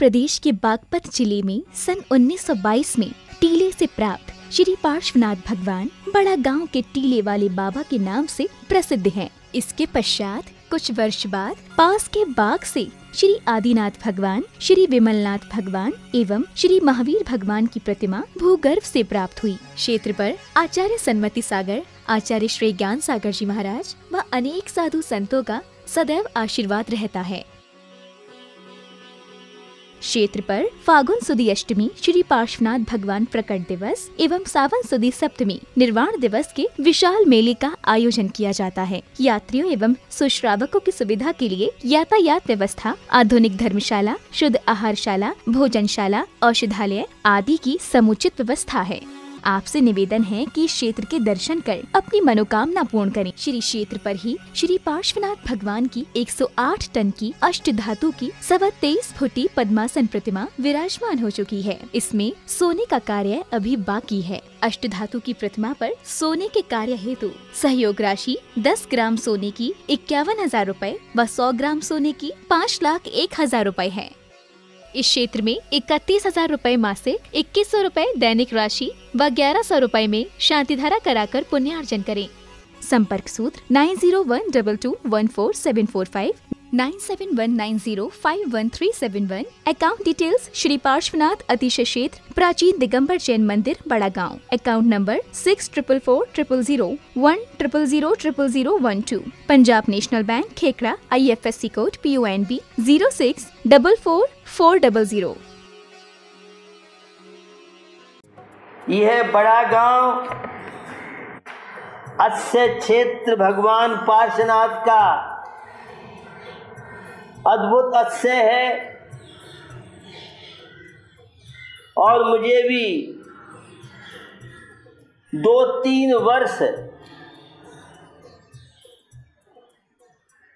प्रदेश के बागपत ज़िले में सन 1922 में टीले से प्राप्त श्री पार्श्वनाथ भगवान बड़ा गाँव के टीले वाले बाबा के नाम से प्रसिद्ध हैं। इसके पश्चात कुछ वर्ष बाद पास के बाग से श्री आदिनाथ भगवान, श्री विमलनाथ भगवान एवं श्री महावीर भगवान की प्रतिमा भूगर्भ से प्राप्त हुई क्षेत्र पर आचार्य सन्मति सागर, आचार्य श्री ज्ञान सागर जी महाराज व अनेक साधु संतों का सदैव आशीर्वाद रहता है क्षेत्र पर फागुन सुदी अष्टमी, श्री पार्श्वनाथ भगवान प्रकट दिवस एवं सावन सुदी सप्तमी निर्वाण दिवस के विशाल मेले का आयोजन किया जाता है। यात्रियों एवं सुश्रावकों की सुविधा के लिए यातायात व्यवस्था, आधुनिक धर्मशाला, शुद्ध आहारशाला, भोजनशाला, औषधालय आदि की समुचित व्यवस्था है। आपसे निवेदन है कि क्षेत्र के दर्शन कर अपनी मनोकामना पूर्ण करें। श्री क्षेत्र पर ही श्री पार्श्वनाथ भगवान की 108 टन की अष्ट धातु की सवा तेईस फुटी पद्मासन प्रतिमा विराजमान हो चुकी है। इसमें सोने का कार्य अभी बाकी है। अष्ट धातु की प्रतिमा पर सोने के कार्य हेतु सहयोग राशि 10 ग्राम सोने की इक्यावन हज़ार रूपए व 100 ग्राम सोने की पाँच लाख एक हज़ार रूपए है। इस क्षेत्र में इकतीस हज़ार रूपए मासिक, इक्कीस सौ रूपए दैनिक राशि व ग्यारह सौ रूपए में शांति धारा कराकर पुण्यार्जन करें। संपर्क सूत्र nine zero one double two one four seven four five nine seven one nine zero five one three seven one. Account details Shri Parshvanath Atishay Kshetra Prachin Digambar Jain Mandir Bada Gaon account number six triple four triple zero one triple zero triple zero one two Punjab National Bank Khekra I F S C code P O N B zero six double four four double zero यह बड़ा गाँव, अस्य क्षेत्र भगवान पार्श्वनाथ का। अद्भुत अस्य है। और मुझे भी दो तीन वर्ष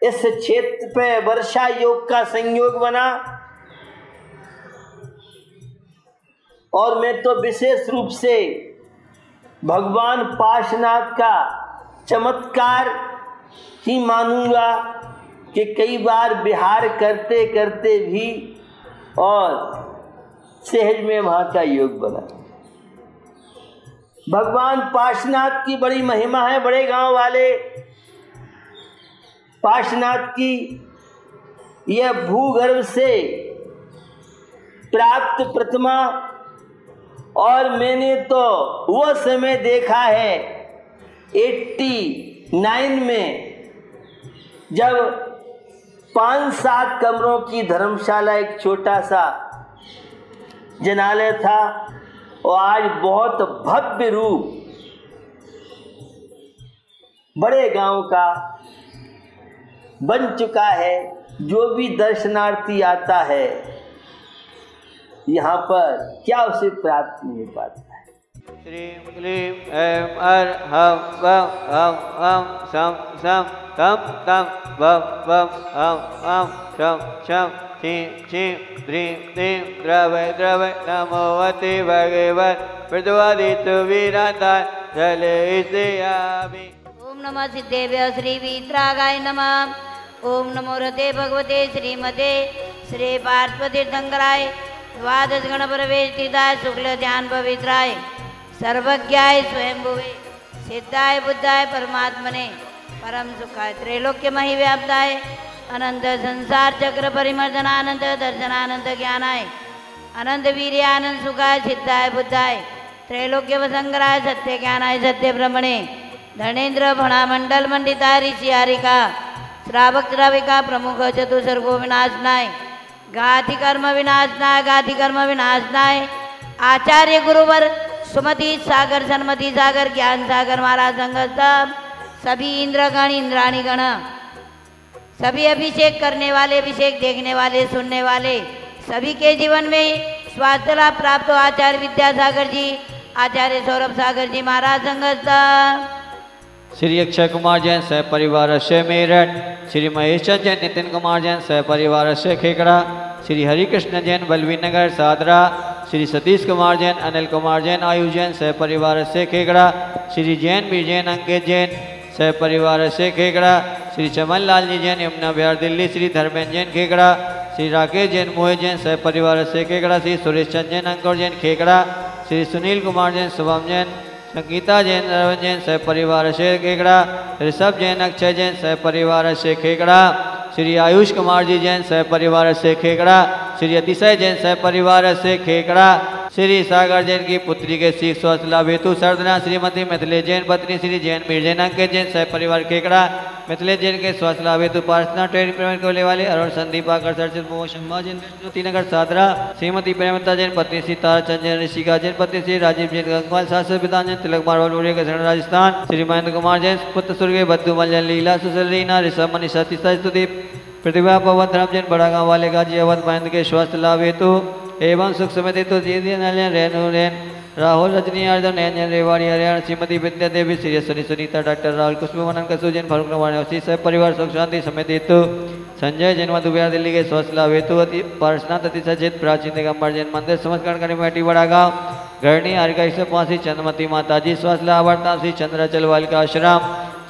इस क्षेत्र पे वर्षा योग का संयोग बना। और मैं तो विशेष रूप से भगवान पार्श्वनाथ का चमत्कार ही मानूँगा। कि कई बार बिहार करते करते भी और सहज में वहाँ का योग बना। भगवान पार्श्वनाथ की बड़ी महिमा है बड़े गाँव वाले। पार्श्वनाथ की यह भूगर्भ से प्राप्त प्रतिमा और मैंने तो वो समय देखा है एट्टी नाइन में जब पाँच सात कमरों की धर्मशाला एक छोटा सा जनालय था और आज बहुत भव्य रूप बड़े गाँव का बन चुका है, जो भी दर्शनार्थी आता है, यहाँ पर क्या उसे प्राप्त नहीं पाता है? श्रीं ऐं अर हं वं हं हं सं सं तं तं वं वं हं हं शं शं क्षीं क्षीं ह्रीं क्लीं द्रवय द्रवय नमोवते भगवत् प्रद्वादितु वीरान्ताय जले इष्यामि ओम नमः सिद्धेभ्य श्री वीतरागाय नमः ओम नमो रते भगवते श्रीमते श्री पार्श्वतीर्थंकराय द्वादश गण प्रवेशिताय शुक्ल ध्यान पवित्राय सर्वज्ञाय स्वयंभुवे सिद्धाय बुद्धाय परमात्मने परम सुखाय त्रैलोक्य मही व्याप्ताय अनंत संसार चक्र परिमर्दनानंद दर्शनानंद ज्ञानाय अनंत वीर्यानंद सुखाय सिद्धाय बुद्धाय त्रैलोक्य वसंगराय सत्य ज्ञानाय सत्य ब्रह्मणे धनेन्द्र भणा मंडल मंडिता ऋषि हारिका श्रावक श्राविका प्रमुख चतुसर्गो विनाशनाय गाति कर्म विनाशनाय गाति कर्म विनाशनाय, आचार्य गुरुवर सुमति सागर, सन्मति सागर, ज्ञान सागर महाराज सब सभी इंद्रगण इंद्राणी गण सभी अभिषेक करने वाले, अभिषेक देखने वाले, सुनने वाले, सभी के जीवन में स्वास्थ्य लाभ प्राप्त हो, आचार्य विद्यासागर जी, आचार्य सौरभ सागर जी महाराज संघ श्री अक्षय कुमार जैन सह परिवार से मेरठ, श्री महेश जैन, नितिन कुमार जैन सह परिवार से खेकड़ा श्री हरिकृष्ण जैन बलवी नगर सादरा, श्री सतीश कुमार जैन, अनिल कुमार जैन, आयु जैन सह परिवार से खेकड़ा श्री जैन बीर जैन, अंकित जैन सह परिवार से खेकड़ा, श्री चमन लाल जी जैन, यमुना बिहार, दिल्ली, श्री धर्मेंद्र जैन खेकड़ा, श्री राकेश जैन, मोहित जैन सह परिवार से खेकड़ा, श्री सुरेश चंद जैन, अंकुर जैन खेकड़ा, श्री सुनील कुमार जैन, शुभम जैन, संगीता जैन रवन जैन सह परिवार से खेकड़ा, ऋषभ जैन, अक्षय जैन सह परिवार से खेकड़ा, श्री आयुष कुमार जी जैन सह परिवार से खेकड़ा, श्री अतिशय जैन सह परिवार से खेकड़ा श्री सागर जैन की पुत्री के सीख स्वस्थ लाभ हेतु सर्दना श्रीमती मिथिले जैन पत्नी श्री जैन मीर जैन अंकित जैन सह परिवार केकड़ा, मिथिले जैन के स्वास्थ्य लाभ हेतु पार्सना ट्रेन पेमेंट करने वाले अरुण संदीप, आकर सर्चित मोह शर्मा जैन, ज्योतिनगर सादरा, श्रीमती प्रेमता जैन पत्नी श्री ताराचंद जैन ऋषिका जैन पत्नी श्री राजीव जैन गंगवाल शास्त्र पितान जैन तिलक मारवाल राजस्थान, श्री महेंद्र कुमार जैन, पुत्र सूर्य बद्दू जैन लीला सुशल रीना, ऋषभ मनीषा तिसा स्तुदीप प्रतिभा पवन धर्म जैन बड़ा गाँव वाले गाजी अवध, महेंद्र के स्वास्थ्य लाभ हेतु एवं सुख समिति तो दीदी नलियन रेणु रेन। राहुल रजनी, अर्जन नयन रेवाड़ी हरियाणा श्रीमती विद्या देवी, श्री सुनी सुनीता, डॉक्टर राहुल कुष्मनन कसुजन फरूक नवानी सब परिवार सुख शांति समिति हेतु संजय जैन मधु बिहार दिल्ली के स्वास्थ्य लाभ हेतु अति पार्शनाथ अति सचेत प्राचीन दिगंबर जैन मंदिर समझकर करी मेटी बड़ा गाँव। गढ़नी हरिका एक सौ पांसी चंद्रमती माता जी स्वास्थ्य लाभार्थना श्री चंद्राचल वालिका आश्रम।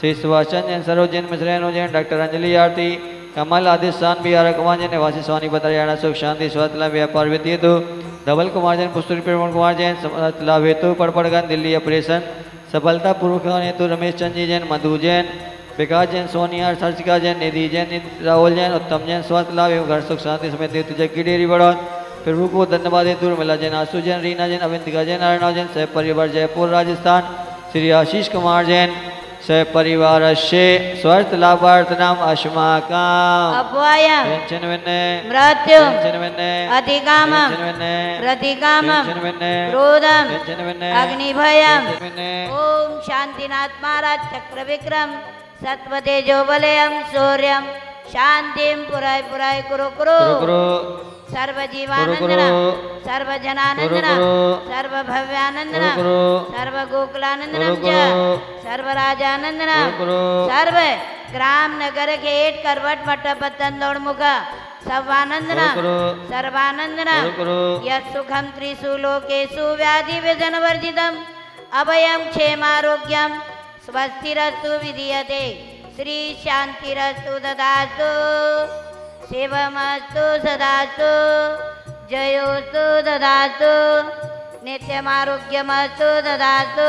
श्री सुभाष चंद जैन, सरोज जैन मिश्रैन जैन, डॉक्टर अंजलि आरती। कमल आदिशान बिहार कुमार जैन निवासी स्वानी हरियाणा सुख शांति स्वास्थ्य व्यापार वित्तीय हेतु धवल कुमार जैन पुस्तक प्रमोद कुमार जैन लाभ हेतु पड़पड़गन दिल्ली ऑपरेशन सफलता पूर्वक हेतु रमेश चंद जी जैन, मधु जैन, विकास जैन, सोनिया सर्चिका जैन, निधि जैन राहुल जैन, उत्तम जैन स्वास्थ्य लाभ एवं घर सुख शांति समेत हेतु जग्गी डेरी बड़ौन प्रभु को धन्यवाद हेतु मिला जैन आशु जैन, रीना जैन, अविंदिका जैन, नारायण जैन, सह परिवार जयपुर, राजस्थान, श्री आशीष कुमार जैन। सपरिवार से स्वर्थ लाभार्थ नाम अस्माकम् अपवायं व्यञ्जनवन्ने। मृत्युं व्यञ्जनवन्ने। अधिकामं प्रतिकामं क्रोधं अग्निभयं ओम शांतिनाथ महाराज चक्र विक्रम सत्वतेजो बलयम शौर्यम। शांतिम पुराय पुराय कुरु कुरु। गुरु गुरु सर्व जीवानंदन गुरु सर्व ग्राम नगर करवट मठ पतन दौड़मुख सर्वानंदन सर्वानंदन त्रिषु लोकेषु व्याधि व्यसन वर्जितम अभयम क्षेमारोग्यम स्वस्तिरस्तु विधीयते श्री शांतिरस्तु ददातु। शिवमस्तु सदास्तु, जयोस्तु ददातु नित्यमारोग्यमस्तु ददातु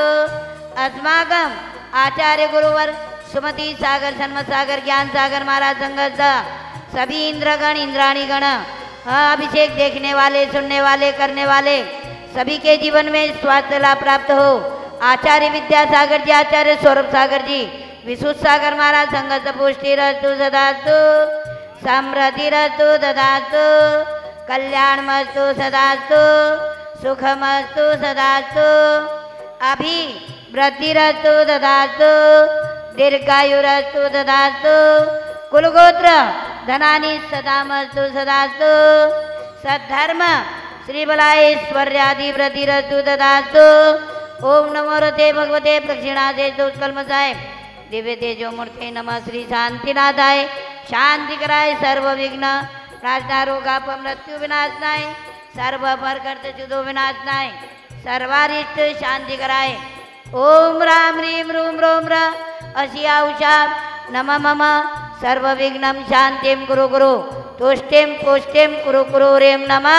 अस्माकम् आचार्य गुरुवर सुमति सागर सन्मत सागर, ज्ञान सागर महाराज, संगत सभी इंद्रगण, इंद्राणी गण अभिषेक देखने वाले, सुनने वाले, करने वाले, सभी के जीवन में स्वास्थ्य लाभ प्राप्त हो। आचार्य विद्यासागर जी, आचार्य सौरभ सागर जी, विशुद्ध सागर महाराज, संगत पुष्टि रस्तु सदास्तु। समृद्धि ददातु कल्याण मस्तु सदास्तु, सुखमस्तु सदास्तु अभी वृद्धि रस्तु ददातु दीर्घायु रस्तु ददातु, कुलगोत्र धनानि सदामस्तु सदास्तु, सद्धर्म श्रीबलाऐश्वर्यादि वृद्धि रस्तु ददातु। ओम नमो रते भगवते प्रक्षिणादे दुष्कल्मसाय दिव्य तेजो मूर्ति नमः श्री शांतिनाथाय। शांति कराय सर्व विघ्न प्रार्थना रोगाप मृत्यु विनाशनाय सर्व पर करते जुदो विनाशनाय सर्वारिष्ट शांति कराय ओम राम ह्रीम रूम रोम र। अशिया उषा नम मम। सर्व विघ्नं शांतिं कुरु कुरु। तुष्टिं पुष्टिं कुरु कुरु रेम नमः।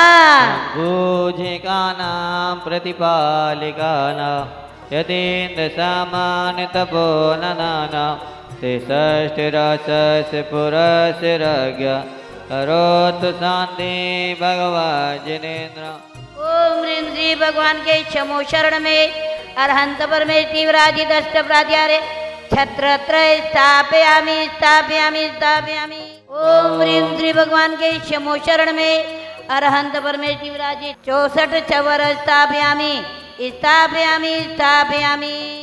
भूजिकानां प्रतिपालिकानां। यतीन्द्रसामान्यतपोननानां ते षष्टिरसस्य पुरस्य शान्ति भगवान् जिनेन्द्र। ओम श्री भगवान के क्षमो शरण में, अरहंत पर में तीव्राजित अष्ट प्राध्यारे छत्र स्थापयामी, स्थापयामि स्थापयामि। ओम श्री भगवान के क्षमो शरण में, अरहंत में तीव्राजित चौसठ चवर स्थापयामी स्थापयामी, स्थापयामि।